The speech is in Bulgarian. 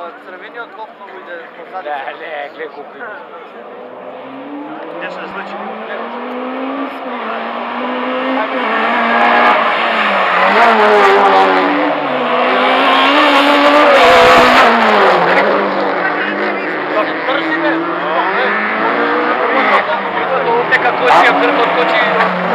Червеният коп много иде посади. Да, не, гледай колко иде. Не се излъчи. Тя какво си я откочи?